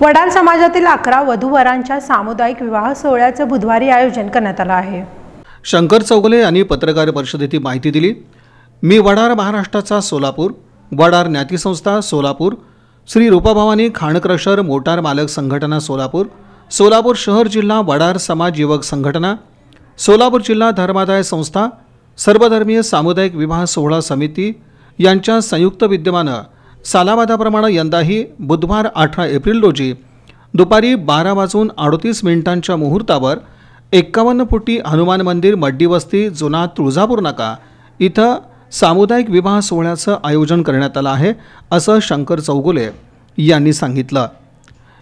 वडार समाजातील अकरा वधूवरांच्या सामुदायिक विवाह सोहळ्याचं बुधवारी आयोजन करण्यात आलं आहे. शंकर चौगले यांनी पत्रकार परिषदेत ही माहिती दिली. मी वडार महाराष्ट्राचा सोलापूर वडार ज्ञातीसंस्था सोलापूर श्री रूपाभवानी खाण क्रशर मोटार मालक संघटना सोलापूर सोलापूर शहर जिल्हा वडार समाज युवक संघटना सोलापूर जिल्हा धर्मादाय संस्था सर्वधर्मीय सामुदायिक विवाह सोहळा समिती यांच्या संयुक्त विद्यमानं सालाबादाप्रमाणे यंदाही बुधवार अठरा एप्रिल रोजी दुपारी बारा वाजून अडतीस मिनिटांच्या मुहूर्तावर एक्कावन्न फुटी हनुमान मंदिर मड्डी वस्ती जुना तुळजापूर नाका इथं सामुदायिक विवाह सोहळ्याचं आयोजन करण्यात आलं आहे असं शंकर चौगुले यांनी सांगितलं.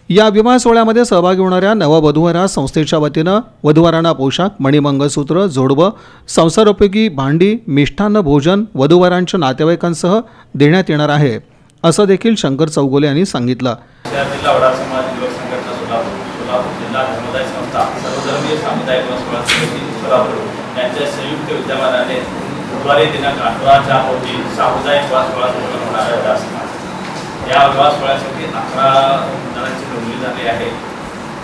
या विवाह सोहळ्यामध्ये सहभागी होणाऱ्या नववधूवरा संस्थेच्या वतीनं वधूवरांना पोशाख मणिमंगळसूत्र जोडवं संसारोपयोगी भांडी मिष्ठान्न भोजन वधूवरांच्या नातेवाईकांसह देण्यात येणार आहे. असं देखील शंकर चौगोले यांनी सांगितलं. वडा सामुदायिक यांच्या संयुक्त विद्यमानाने बुधवारी दिनांक अठराच्या रोजी सामुदायिक विवाह सोहळा होणार आहे. या विवाह सोहळ्यासाठी अकरा जणांची नोंदणी झाली आहे.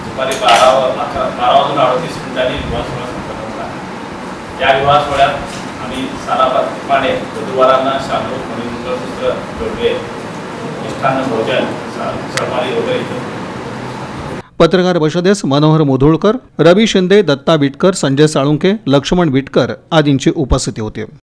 दुपारी बारा अकरा बारा वाजून अडतीस मिनिटांनी विवाह सोहळा संपन्न होणार आहे. या विवाह सोहळ्यात आम्ही सालाबादप्रमाणे वधूवरांना शालू मणिमंगळसूत्र जोडले. भोजन पत्रकार परिषदेस मनोहर मुधोळकर रवी शिंदे दत्ता विटकर संजय साळुंके लक्ष्मण विटकर आदींची उपस्थिती होती.